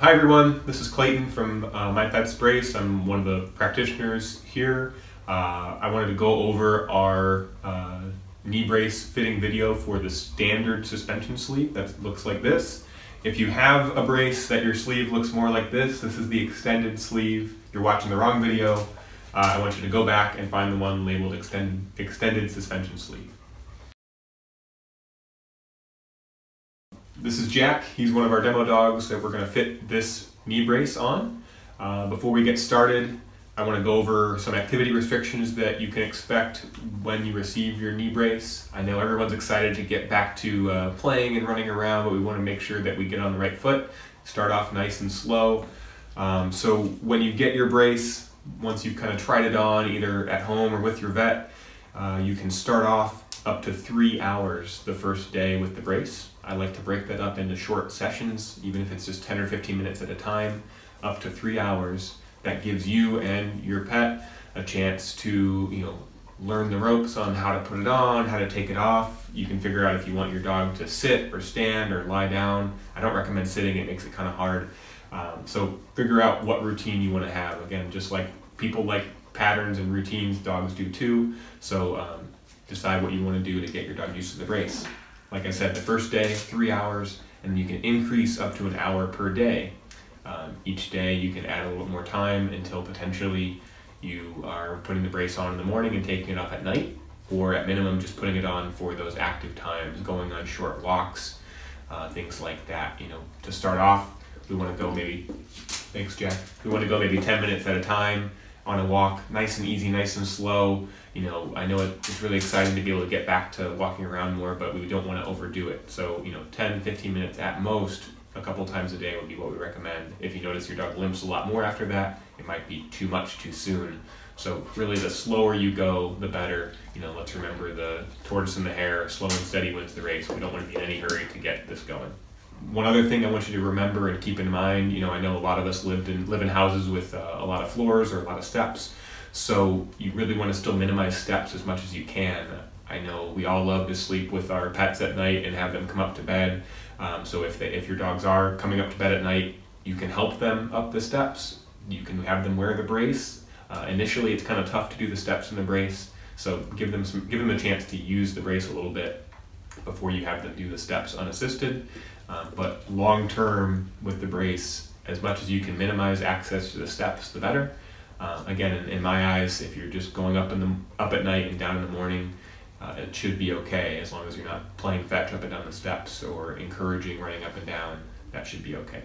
Hi everyone, this is Clayton from uh, My Pets Brace. I'm one of the practitioners here. Uh, I wanted to go over our uh, knee brace fitting video for the standard suspension sleeve that looks like this. If you have a brace that your sleeve looks more like this, this is the extended sleeve. You're watching the wrong video. Uh, I want you to go back and find the one labeled extended, extended suspension sleeve. This is Jack. He's one of our demo dogs that we're going to fit this knee brace on. Uh, before we get started, I want to go over some activity restrictions that you can expect when you receive your knee brace. I know everyone's excited to get back to uh, playing and running around, but we want to make sure that we get on the right foot, start off nice and slow. Um, so when you get your brace, once you've kind of tried it on, either at home or with your vet, uh, you can start off up to three hours the first day with the brace. I like to break that up into short sessions, even if it's just 10 or 15 minutes at a time, up to three hours. That gives you and your pet a chance to, you know, learn the ropes on how to put it on, how to take it off. You can figure out if you want your dog to sit or stand or lie down. I don't recommend sitting, it makes it kind of hard. Um, so figure out what routine you want to have. Again, just like people like patterns and routines, dogs do too. So um, decide what you want to do to get your dog used to the brace. Like I said, the first day, three hours, and you can increase up to an hour per day. Um, each day you can add a little more time until potentially you are putting the brace on in the morning and taking it off at night, or at minimum just putting it on for those active times, going on short walks, uh, things like that. You know, to start off, we want to go maybe, thanks Jack, we want to go maybe 10 minutes at a time on a walk, nice and easy, nice and slow. You know, I know it's really exciting to be able to get back to walking around more, but we don't want to overdo it. So, you know, 10, 15 minutes at most, a couple times a day would be what we recommend. If you notice your dog limps a lot more after that, it might be too much too soon. So really the slower you go, the better. You know, let's remember the tortoise and the hare, slow and steady wins the race. We don't want to be in any hurry to get this going one other thing I want you to remember and keep in mind, you know, I know a lot of us lived in live in houses with uh, a lot of floors or a lot of steps, so you really want to still minimize steps as much as you can. I know we all love to sleep with our pets at night and have them come up to bed. Um, so if they, if your dogs are coming up to bed at night, you can help them up the steps. You can have them wear the brace. Uh, initially, it's kind of tough to do the steps in the brace, so give them some give them a chance to use the brace a little bit before you have them do the steps unassisted. Um, but long term with the brace, as much as you can minimize access to the steps, the better. Uh, again, in, in, my eyes, if you're just going up in the up at night and down in the morning, uh, it should be okay as long as you're not playing fetch up and down the steps or encouraging running up and down. That should be okay.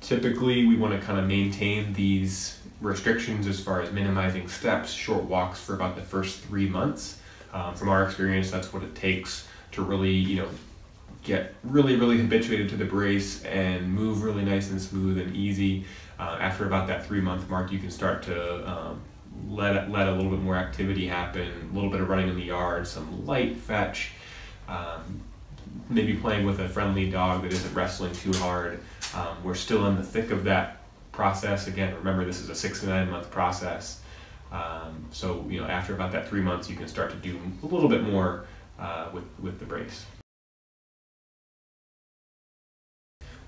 Typically, we want to kind of maintain these restrictions as far as minimizing steps, short walks for about the first three months. Um, from our experience, that's what it takes to really, you know, get really, really habituated to the brace and move really nice and smooth and easy. Uh, after about that three month mark, you can start to um, let, let a little bit more activity happen, a little bit of running in the yard, some light fetch, um, maybe playing with a friendly dog that isn't wrestling too hard. Um, we're still in the thick of that process. Again, remember this is a six to nine month process. Um, so, you know, after about that three months, you can start to do a little bit more uh, with, with the brace.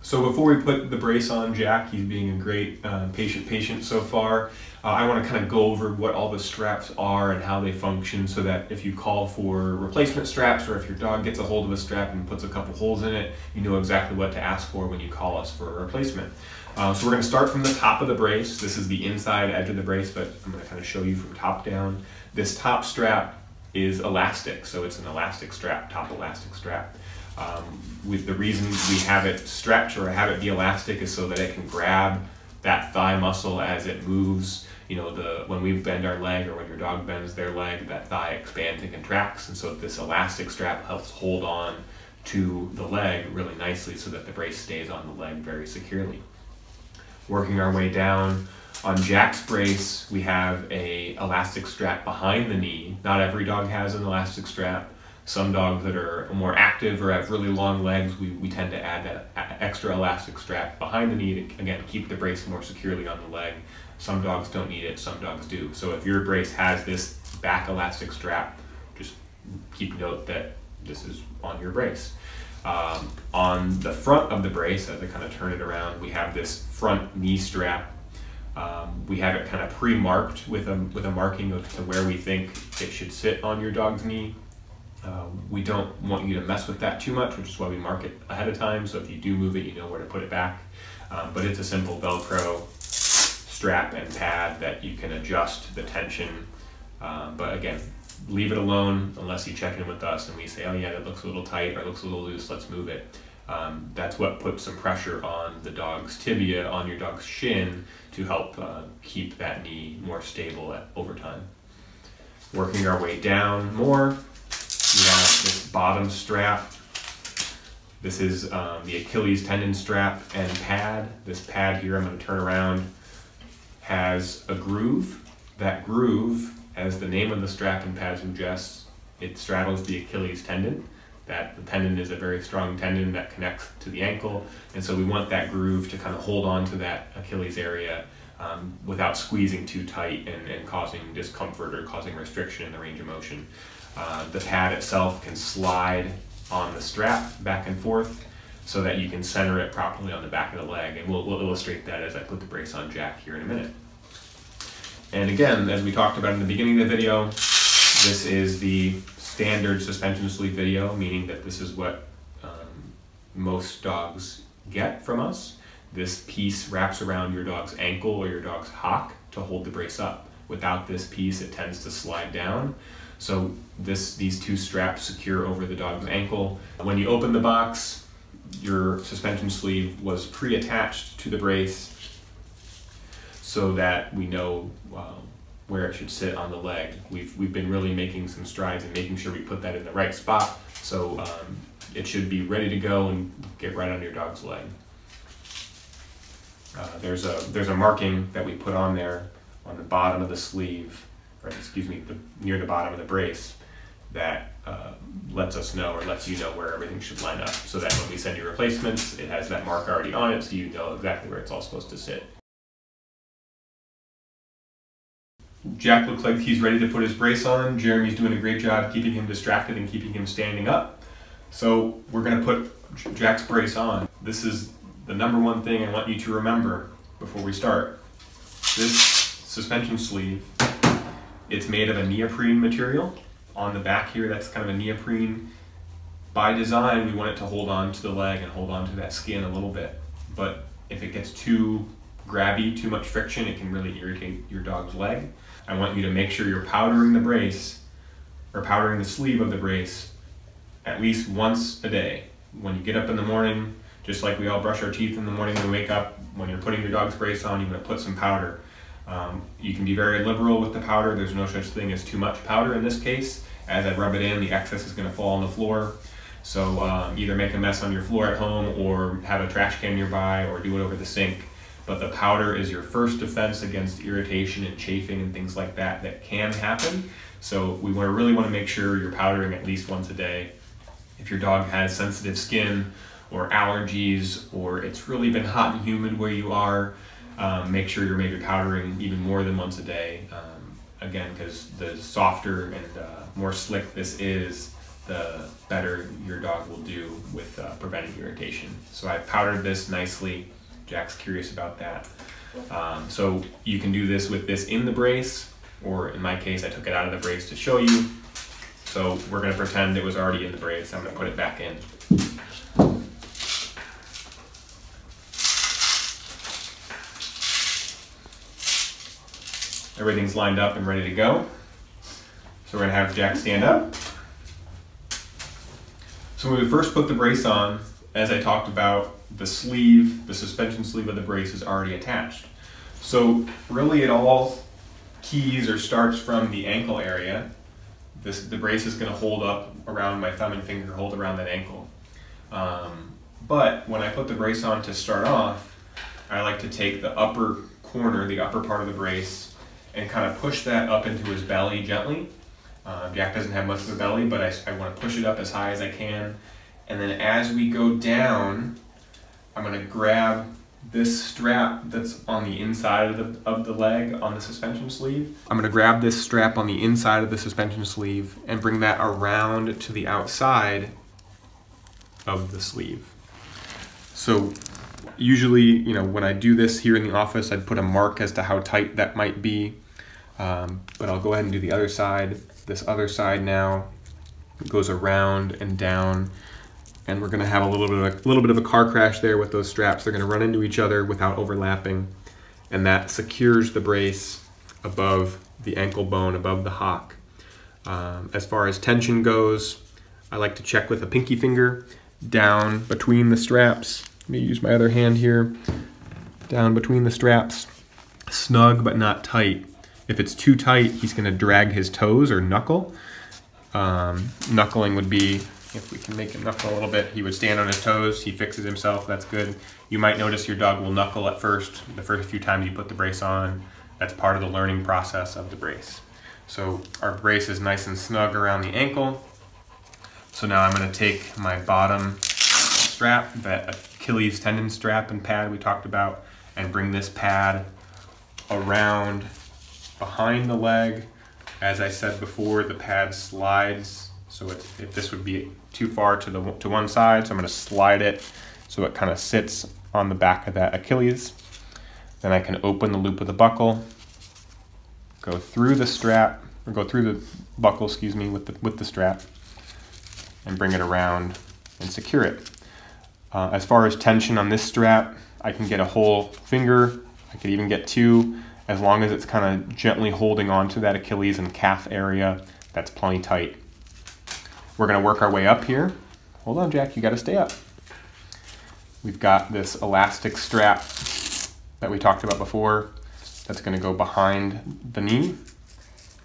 So before we put the brace on Jack, he's being a great uh, patient patient so far. Uh, I want to kind of go over what all the straps are and how they function so that if you call for replacement straps or if your dog gets a hold of a strap and puts a couple holes in it, you know exactly what to ask for when you call us for a replacement. Uh, so we're going to start from the top of the brace. This is the inside edge of the brace, but I'm going to kind of show you from top down. This top strap is elastic, so it's an elastic strap, top elastic strap. Um, with the reason we have it stretch or have it be elastic is so that it can grab that thigh muscle as it moves. You know, the when we bend our leg or when your dog bends their leg, that thigh expands and contracts, and so this elastic strap helps hold on to the leg really nicely so that the brace stays on the leg very securely. Working our way down, on Jack's brace, we have a elastic strap behind the knee. Not every dog has an elastic strap. Some dogs that are more active or have really long legs, we, we tend to add that extra elastic strap behind the knee to, again, keep the brace more securely on the leg. Some dogs don't need it, some dogs do. So if your brace has this back elastic strap, just keep note that this is on your brace. Um, on the front of the brace, as I kind of turn it around, we have this front knee strap. Um, we have it kind of pre-marked with a, with a marking of to where we think it should sit on your dog's knee. Uh, we don't want you to mess with that too much, which is why we mark it ahead of time. So if you do move it, you know where to put it back. Um, but it's a simple Velcro strap and pad that you can adjust the tension. Uh, but again, leave it alone unless you check in with us and we say, oh yeah, that looks a little tight or looks a little loose, let's move it. Um, that's what puts some pressure on the dog's tibia, on your dog's shin, to help uh, keep that knee more stable at, over time. Working our way down more, we have this bottom strap. This is um, the Achilles tendon strap and pad. This pad here, I'm going to turn around, has a groove. That groove as the name of the strap and pad suggests, it straddles the Achilles tendon. That the tendon is a very strong tendon that connects to the ankle, and so we want that groove to kind of hold on to that Achilles area um, without squeezing too tight and, and causing discomfort or causing restriction in the range of motion. Uh, the pad itself can slide on the strap back and forth so that you can center it properly on the back of the leg, and we'll, we'll illustrate that as I put the brace on Jack here in a minute. And again, as we talked about in the beginning of the video, this is the standard suspension sleeve video, meaning that this is what um, most dogs get from us. This piece wraps around your dog's ankle or your dog's hock to hold the brace up. Without this piece, it tends to slide down. So this, these two straps secure over the dog's ankle. When you open the box, your suspension sleeve was pre-attached to the brace so that we know um, where it should sit on the leg. We've, we've been really making some strides and making sure we put that in the right spot so um, it should be ready to go and get right on your dog's leg. Uh, there's a there's a marking that we put on there on the bottom of the sleeve, or excuse me, the, near the bottom of the brace, that uh, lets us know or lets you know where everything should line up. So that when we send you replacements, it has that mark already on it, so you know exactly where it's all supposed to sit. Jack looks like he's ready to put his brace on. Jeremy's doing a great job keeping him distracted and keeping him standing up. So we're going to put Jack's brace on. This is the number one thing I want you to remember before we start. This suspension sleeve, it's made of a neoprene material. On the back here, that's kind of a neoprene. By design, we want it to hold on to the leg and hold on to that skin a little bit. But if it gets too grabby, too much friction, it can really irritate your dog's leg. I want you to make sure you're powdering the brace or powdering the sleeve of the brace at least once a day. When you get up in the morning, just like we all brush our teeth in the morning when we wake up, when you're putting your dog's brace on, you're going to put some powder. Um, you can be very liberal with the powder. There's no such thing as too much powder in this case. As I rub it in, the excess is going to fall on the floor. So um, either make a mess on your floor at home or have a trash can nearby or do it over the sink but the powder is your first defense against irritation and chafing and things like that that can happen. So we really want to make sure you're powdering at least once a day. If your dog has sensitive skin or allergies or it's really been hot and humid where you are, um, make sure you're maybe powdering even more than once a day. Um, again, because the softer and uh, more slick this is, the better your dog will do with uh, preventing irritation. So I powdered this nicely. Jack's curious about that. Um, so you can do this with this in the brace, or in my case, I took it out of the brace to show you. So we're gonna pretend it was already in the brace. I'm gonna put it back in. Everything's lined up and ready to go. So we're gonna have Jack stand up. So when we first put the brace on, as I talked about, the sleeve, the suspension sleeve of the brace is already attached. So really it all keys or starts from the ankle area. This, the brace is going to hold up around my thumb and finger, hold around that ankle. Um, but when I put the brace on to start off, I like to take the upper corner, the upper part of the brace, and kind of push that up into his belly gently. Uh, Jack doesn't have much of a belly, but I, I want to push it up as high as I can and then as we go down, I'm gonna grab this strap that's on the inside of the, of the leg on the suspension sleeve. I'm gonna grab this strap on the inside of the suspension sleeve and bring that around to the outside of the sleeve. So usually, you know, when I do this here in the office, I'd put a mark as to how tight that might be. Um, but I'll go ahead and do the other side. This other side now goes around and down and we're going to have a little bit of a little bit of a car crash there with those straps. They're going to run into each other without overlapping, and that secures the brace above the ankle bone, above the hock. Um, as far as tension goes, I like to check with a pinky finger down between the straps. Let me use my other hand here. Down between the straps, snug but not tight. If it's too tight, he's going to drag his toes or knuckle. Um, knuckling would be if we can make him knuckle a little bit, he would stand on his toes. He fixes himself. That's good. You might notice your dog will knuckle at first, the first few times you put the brace on. That's part of the learning process of the brace. So our brace is nice and snug around the ankle. So now I'm going to take my bottom strap, that Achilles tendon strap and pad we talked about, and bring this pad around behind the leg. As I said before, the pad slides so if this would be too far to the to one side, so I'm going to slide it so it kind of sits on the back of that Achilles. Then I can open the loop of the buckle, go through the strap, or go through the buckle, excuse me, with the, with the strap, and bring it around and secure it. Uh, as far as tension on this strap, I can get a whole finger, I could even get two, as long as it's kind of gently holding on to that Achilles and calf area, that's plenty tight. We're going to work our way up here. Hold on, Jack, you got to stay up. We've got this elastic strap that we talked about before that's going to go behind the knee.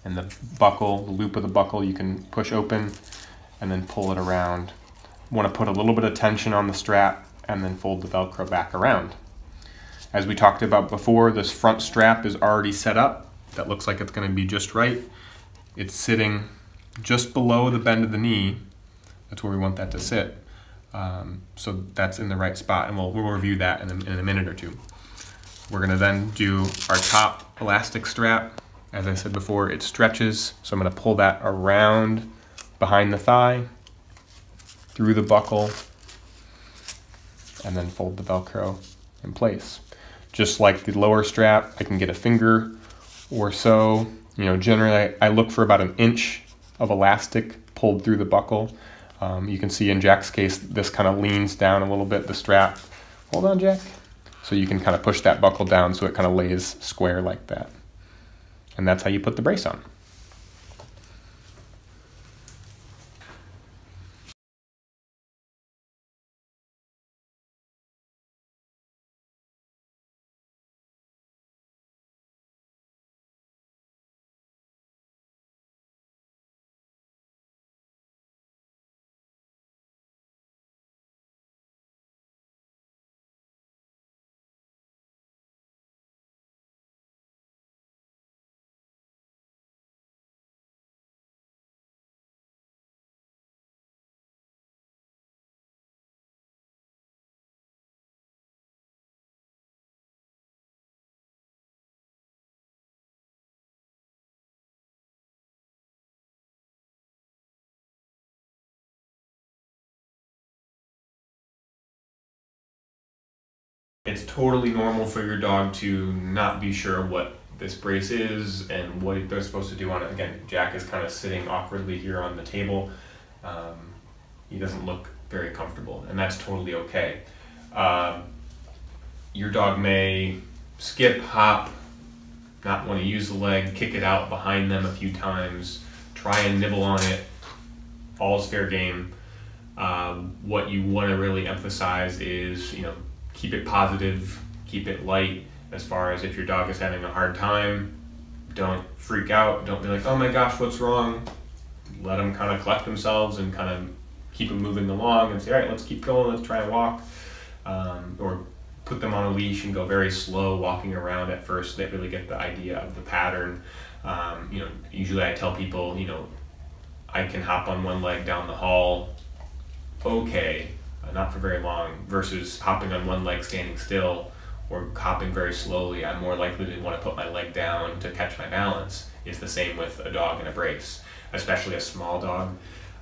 And the buckle, the loop of the buckle, you can push open and then pull it around. Want to put a little bit of tension on the strap and then fold the Velcro back around. As we talked about before, this front strap is already set up. That looks like it's going to be just right. It's sitting just below the bend of the knee. That's where we want that to sit. Um, so that's in the right spot, and we'll, we'll review that in a, in a minute or two. We're gonna then do our top elastic strap. As I said before, it stretches, so I'm gonna pull that around behind the thigh, through the buckle, and then fold the Velcro in place. Just like the lower strap, I can get a finger or so. You know, generally I, I look for about an inch of elastic pulled through the buckle. Um, you can see in Jack's case, this kind of leans down a little bit, the strap. Hold on, Jack. So you can kind of push that buckle down so it kind of lays square like that. And that's how you put the brace on. It's totally normal for your dog to not be sure what this brace is and what they're supposed to do on it. Again, Jack is kind of sitting awkwardly here on the table. Um, he doesn't look very comfortable, and that's totally okay. Um, your dog may skip, hop, not want to use the leg, kick it out behind them a few times, try and nibble on it. All's fair game. Um, what you want to really emphasize is, you know, keep it positive, keep it light. As far as if your dog is having a hard time, don't freak out. Don't be like, oh my gosh, what's wrong? Let them kind of collect themselves and kind of keep them moving along and say, all right, let's keep going, let's try and walk. Um, or put them on a leash and go very slow walking around at first so they really get the idea of the pattern. Um, you know, usually I tell people, you know, I can hop on one leg down the hall, okay, not for very long, versus hopping on one leg standing still or hopping very slowly. I'm more likely to want to put my leg down to catch my balance. Is the same with a dog in a brace, especially a small dog.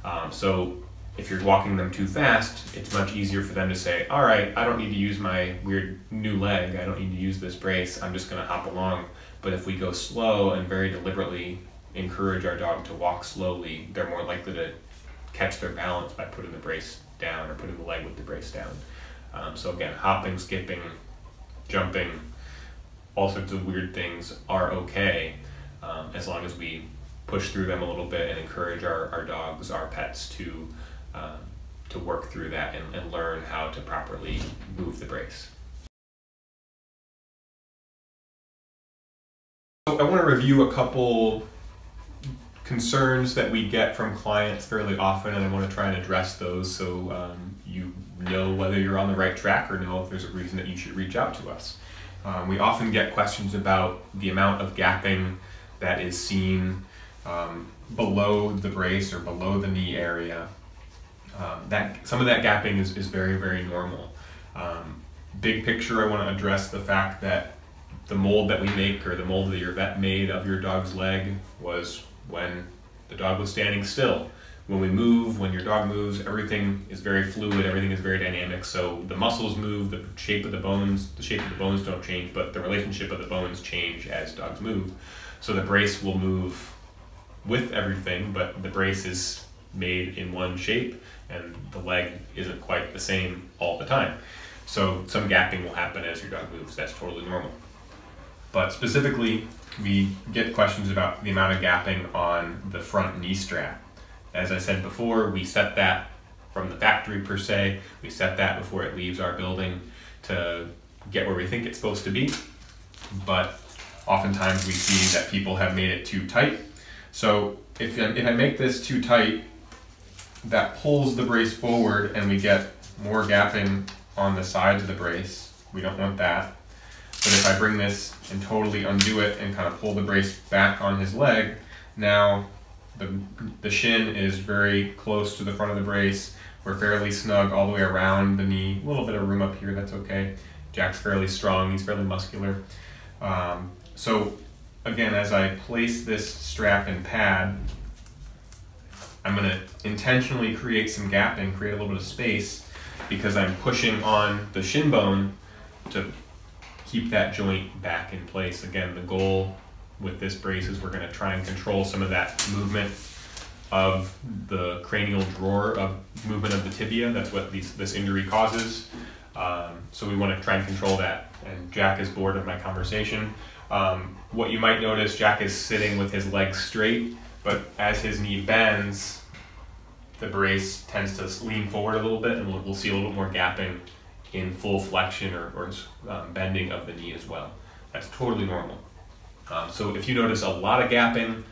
Um, so if you're walking them too fast, it's much easier for them to say, all right, I don't need to use my weird new leg. I don't need to use this brace. I'm just going to hop along. But if we go slow and very deliberately encourage our dog to walk slowly, they're more likely to catch their balance by putting the brace down or putting the leg with the brace down. Um, so again, hopping, skipping, jumping, all sorts of weird things are okay um, as long as we push through them a little bit and encourage our, our dogs, our pets to um, to work through that and, and learn how to properly move the brace. I want to review a couple concerns that we get from clients fairly often, and I want to try and address those so um, you know whether you're on the right track or know if there's a reason that you should reach out to us. Um, we often get questions about the amount of gapping that is seen um, below the brace or below the knee area. Um, that some of that gapping is, is very very normal. Um, big picture, I want to address the fact that the mold that we make or the mold that your vet made of your dog's leg was when the dog was standing still. When we move, when your dog moves, everything is very fluid, everything is very dynamic. So the muscles move, the shape of the bones, the shape of the bones don't change, but the relationship of the bones change as dogs move. So the brace will move with everything, but the brace is made in one shape and the leg isn't quite the same all the time. So some gapping will happen as your dog moves. That's totally normal. But specifically, we get questions about the amount of gapping on the front knee strap. As I said before, we set that from the factory per se. We set that before it leaves our building to get where we think it's supposed to be. But oftentimes we see that people have made it too tight. So if, if I make this too tight, that pulls the brace forward and we get more gapping on the sides of the brace. We don't want that. But if I bring this and totally undo it and kind of pull the brace back on his leg, now the, the shin is very close to the front of the brace. We're fairly snug all the way around the knee. A little bit of room up here, that's okay. Jack's fairly strong, he's fairly muscular. Um, so again, as I place this strap and pad, I'm gonna intentionally create some gapping, create a little bit of space, because I'm pushing on the shin bone to keep that joint back in place. Again, the goal with this brace is we're gonna try and control some of that movement of the cranial drawer of movement of the tibia. That's what these, this injury causes. Um, so we want to try and control that. And Jack is bored of my conversation. Um, what you might notice, Jack is sitting with his legs straight, but as his knee bends, the brace tends to lean forward a little bit, and we'll, we'll see a little bit more gapping in full flexion or, or um, bending of the knee as well. That's totally normal. Um, so if you notice a lot of gapping,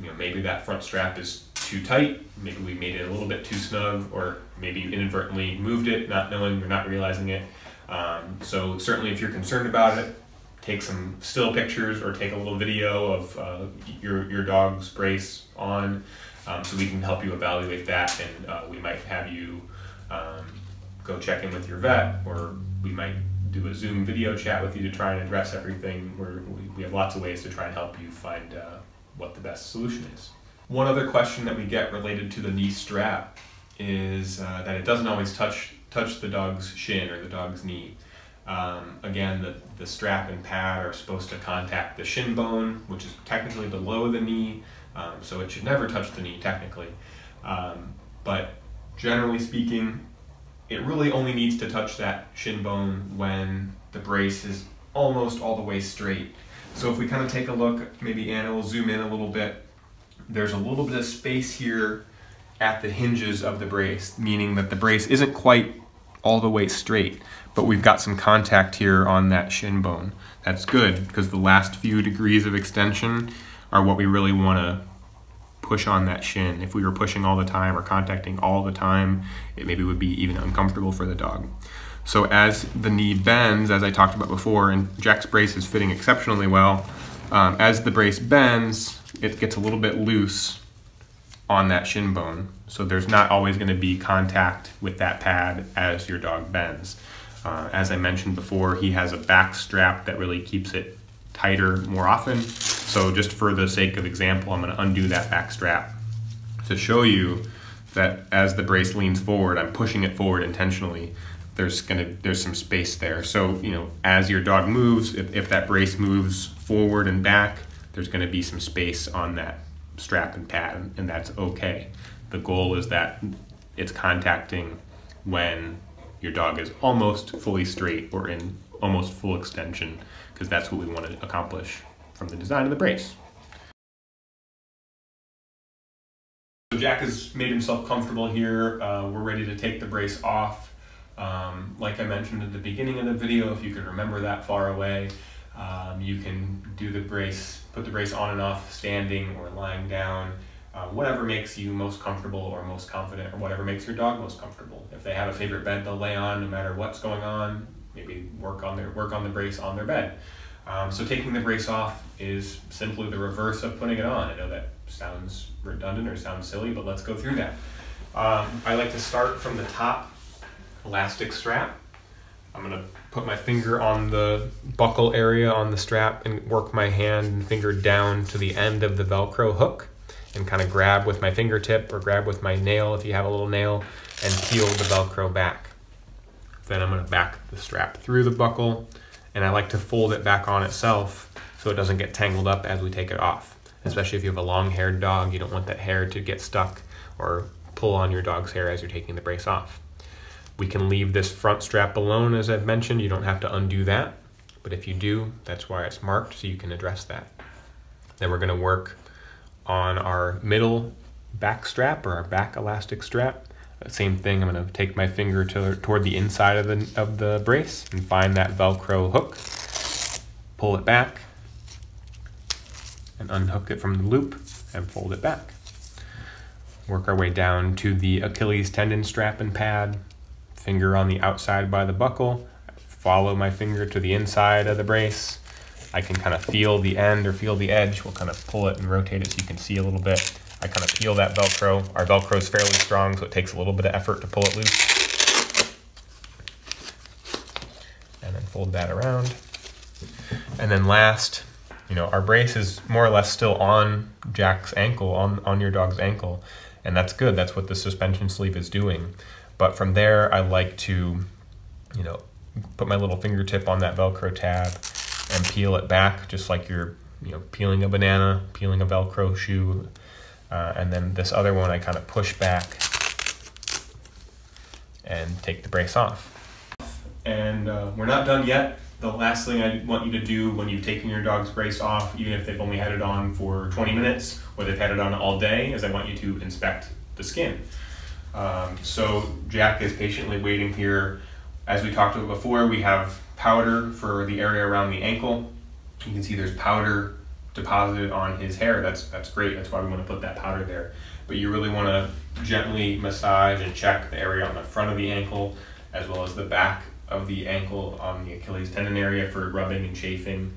you know, maybe that front strap is too tight, maybe we made it a little bit too snug, or maybe you inadvertently moved it, not knowing or not realizing it. Um, so certainly if you're concerned about it, take some still pictures or take a little video of uh, your, your dog's brace on um, so we can help you evaluate that and uh, we might have you um, go check in with your vet or we might do a Zoom video chat with you to try and address everything. We're, we have lots of ways to try and help you find uh, what the best solution is. One other question that we get related to the knee strap is uh, that it doesn't always touch touch the dog's shin or the dog's knee. Um, again, the, the strap and pad are supposed to contact the shin bone, which is technically below the knee, um, so it should never touch the knee technically. Um, but generally speaking, it really only needs to touch that shin bone when the brace is almost all the way straight. So if we kind of take a look, maybe Anna will zoom in a little bit, there's a little bit of space here at the hinges of the brace, meaning that the brace isn't quite all the way straight, but we've got some contact here on that shin bone. That's good because the last few degrees of extension are what we really want to push on that shin. If we were pushing all the time or contacting all the time, it maybe would be even uncomfortable for the dog. So as the knee bends, as I talked about before, and Jack's brace is fitting exceptionally well, um, as the brace bends, it gets a little bit loose on that shin bone. So there's not always going to be contact with that pad as your dog bends. Uh, as I mentioned before, he has a back strap that really keeps it tighter more often. So just for the sake of example, I'm going to undo that back strap to show you that as the brace leans forward, I'm pushing it forward intentionally. There's gonna there's some space there. So you know, as your dog moves, if, if that brace moves forward and back, there's gonna be some space on that strap and pad, and that's okay. The goal is that it's contacting when your dog is almost fully straight or in almost full extension, because that's what we want to accomplish from the design of the brace. So Jack has made himself comfortable here. Uh, we're ready to take the brace off. Um, like I mentioned at the beginning of the video, if you can remember that far away, um, you can do the brace, put the brace on and off standing or lying down, uh, whatever makes you most comfortable or most confident or whatever makes your dog most comfortable. If they have a favorite bed they'll lay on no matter what's going on, maybe work on their work on the brace on their bed. Um, so taking the brace off is simply the reverse of putting it on. I know that sounds redundant or sounds silly, but let's go through that. Um, I like to start from the top elastic strap. I'm gonna put my finger on the buckle area on the strap and work my hand and finger down to the end of the Velcro hook and kind of grab with my fingertip or grab with my nail if you have a little nail and peel the Velcro back. Then I'm gonna back the strap through the buckle and I like to fold it back on itself so it doesn't get tangled up as we take it off. Especially if you have a long haired dog, you don't want that hair to get stuck or pull on your dog's hair as you're taking the brace off. We can leave this front strap alone as I've mentioned, you don't have to undo that. But if you do, that's why it's marked so you can address that. Then we're gonna work on our middle back strap or our back elastic strap. Same thing, I'm gonna take my finger to, toward the inside of the, of the brace and find that Velcro hook, pull it back, and unhook it from the loop and fold it back. Work our way down to the Achilles tendon strap and pad, finger on the outside by the buckle, follow my finger to the inside of the brace. I can kind of feel the end or feel the edge. We'll kind of pull it and rotate it so you can see a little bit. I kind of peel that Velcro. Our Velcro is fairly strong, so it takes a little bit of effort to pull it loose. And then fold that around. And then last, you know, our brace is more or less still on Jack's ankle, on, on your dog's ankle. And that's good. That's what the suspension sleeve is doing. But from there, I like to, you know, put my little fingertip on that Velcro tab and peel it back just like you're, you know, peeling a banana, peeling a Velcro shoe. Uh, and then this other one, I kind of push back and take the brace off. And uh, we're not done yet. The last thing I want you to do when you've taken your dog's brace off, even if they've only had it on for 20 minutes or they've had it on all day, is I want you to inspect the skin. Um, so Jack is patiently waiting here. As we talked about before, we have powder for the area around the ankle. You can see there's powder deposited on his hair. That's that's great. That's why we want to put that powder there. But you really want to gently massage and check the area on the front of the ankle as well as the back of the ankle on the Achilles tendon area for rubbing and chafing.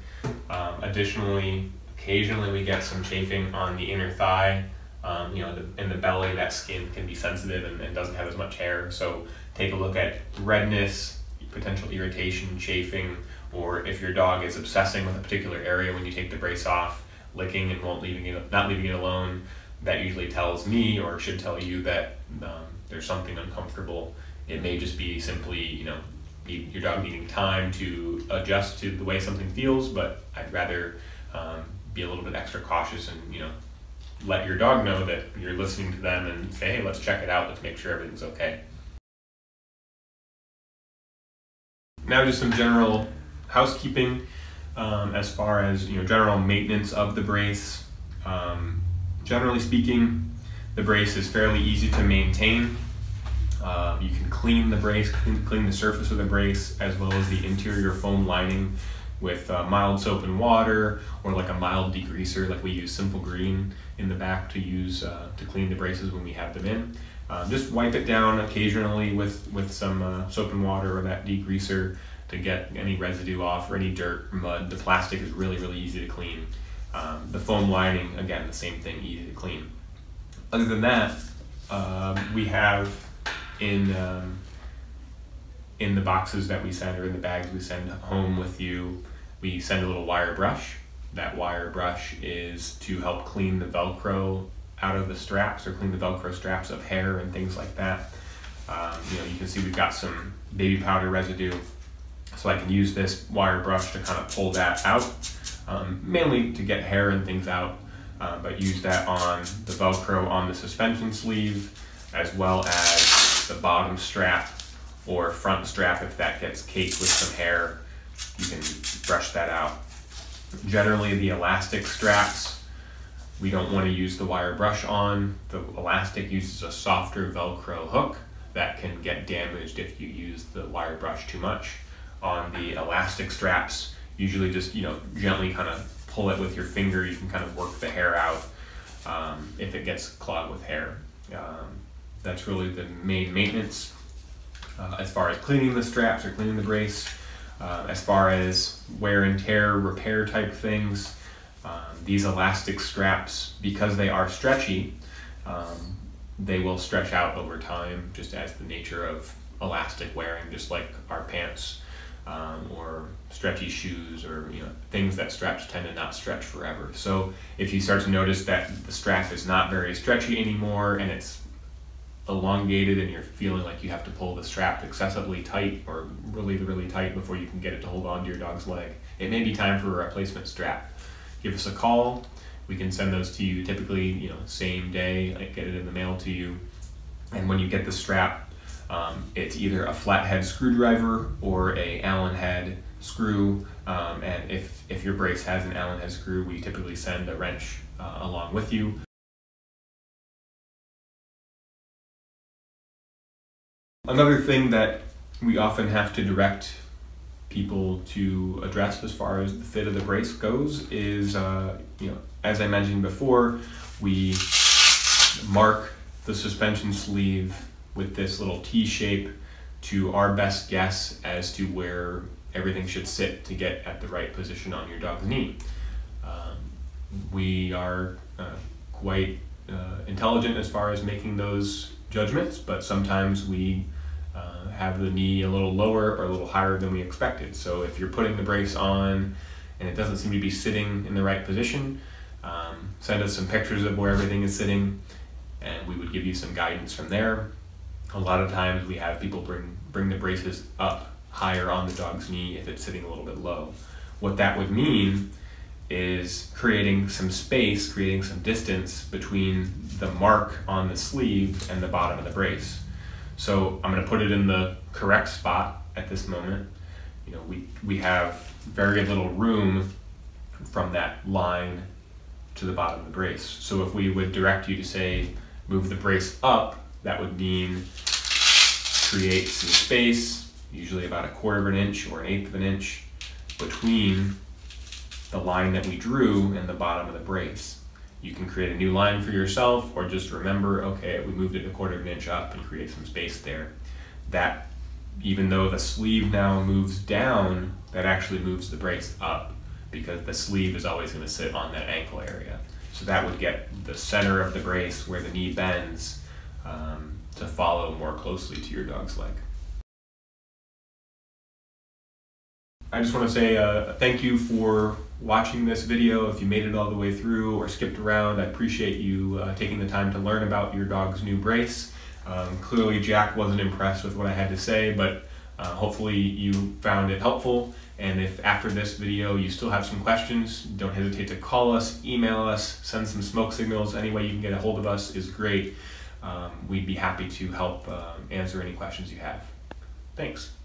Um, additionally, occasionally we get some chafing on the inner thigh um, you know, the, in the belly, that skin can be sensitive and, and doesn't have as much hair. So take a look at redness, potential irritation, chafing, or if your dog is obsessing with a particular area when you take the brace off, licking and won't leaving it, not leaving it alone. That usually tells me, or should tell you, that um, there's something uncomfortable. It may just be simply, you know, your dog needing time to adjust to the way something feels. But I'd rather um, be a little bit extra cautious and you know let your dog know that you're listening to them and say, hey, let's check it out. Let's make sure everything's okay. Now, just some general housekeeping um, as far as you know, general maintenance of the brace. Um, generally speaking, the brace is fairly easy to maintain. Uh, you can clean the brace, clean, clean, the surface of the brace, as well as the interior foam lining with uh, mild soap and water, or like a mild degreaser, like we use Simple Green in the back to use uh, to clean the braces when we have them in. Um, just wipe it down occasionally with, with some uh, soap and water or that degreaser to get any residue off or any dirt, mud. The plastic is really, really easy to clean. Um, the foam lining, again, the same thing, easy to clean. Other than that, um, we have in um, in the boxes that we send or in the bags we send home with you, we send a little wire brush that wire brush is to help clean the Velcro out of the straps or clean the Velcro straps of hair and things like that. Um, you know, you can see we've got some baby powder residue, so I can use this wire brush to kind of pull that out, um, mainly to get hair and things out, uh, but use that on the Velcro on the suspension sleeve, as well as the bottom strap or front strap if that gets caked with some hair, you can brush that out. Generally the elastic straps, we don't want to use the wire brush on. The elastic uses a softer Velcro hook that can get damaged if you use the wire brush too much. On the elastic straps, usually just you know gently kind of pull it with your finger. You can kind of work the hair out um, if it gets clogged with hair. Um, that's really the main maintenance. Uh, as far as cleaning the straps or cleaning the brace, uh, as far as wear and tear repair type things, um, these elastic straps, because they are stretchy, um, they will stretch out over time just as the nature of elastic wearing, just like our pants um, or stretchy shoes or you know things that stretch tend to not stretch forever. So if you start to notice that the strap is not very stretchy anymore and it's elongated and you're feeling like you have to pull the strap excessively tight or really really tight before you can get it to hold on to your dog's leg, it may be time for a replacement strap. Give us a call we can send those to you typically, you know, same day, like get it in the mail to you. And when you get the strap, um, it's either a flathead screwdriver or a Allen head screw. Um, and if, if your brace has an Allen head screw, we typically send a wrench uh, along with you. Another thing that we often have to direct people to address as far as the fit of the brace goes is, uh, you know, as I mentioned before, we mark the suspension sleeve with this little T shape to our best guess as to where everything should sit to get at the right position on your dog's knee. Um, we are uh, quite uh, intelligent as far as making those judgments, but sometimes we uh, have the knee a little lower or a little higher than we expected. So if you're putting the brace on and it doesn't seem to be sitting in the right position, um, send us some pictures of where everything is sitting and we would give you some guidance from there. A lot of times we have people bring, bring the braces up higher on the dog's knee if it's sitting a little bit low. What that would mean is creating some space, creating some distance between the mark on the sleeve and the bottom of the brace. So I'm going to put it in the correct spot at this moment. You know, we, we have very little room from that line to the bottom of the brace. So if we would direct you to say, move the brace up, that would mean create some space, usually about a quarter of an inch or an eighth of an inch between the line that we drew and the bottom of the brace. You can create a new line for yourself or just remember, okay, we moved it a quarter of an inch up and create some space there. That, even though the sleeve now moves down, that actually moves the brace up because the sleeve is always going to sit on that ankle area. So that would get the center of the brace where the knee bends um, to follow more closely to your dog's leg. I just want to say uh, thank you for watching this video. If you made it all the way through or skipped around, I appreciate you uh, taking the time to learn about your dog's new brace. Um, clearly Jack wasn't impressed with what I had to say, but uh, hopefully you found it helpful. And if after this video you still have some questions, don't hesitate to call us, email us, send some smoke signals. Any way you can get a hold of us is great. Um, we'd be happy to help uh, answer any questions you have. Thanks.